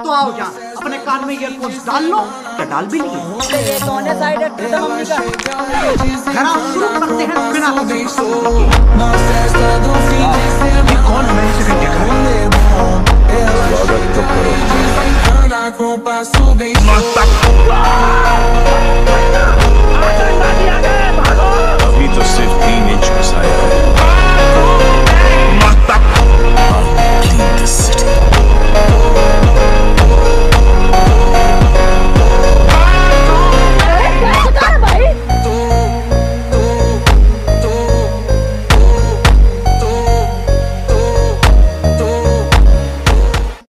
तो आओ जा अपने कान में ईयरफोन्स डाल लो तो डाल भी नहीं खराब शुरू करते हैं तो बिना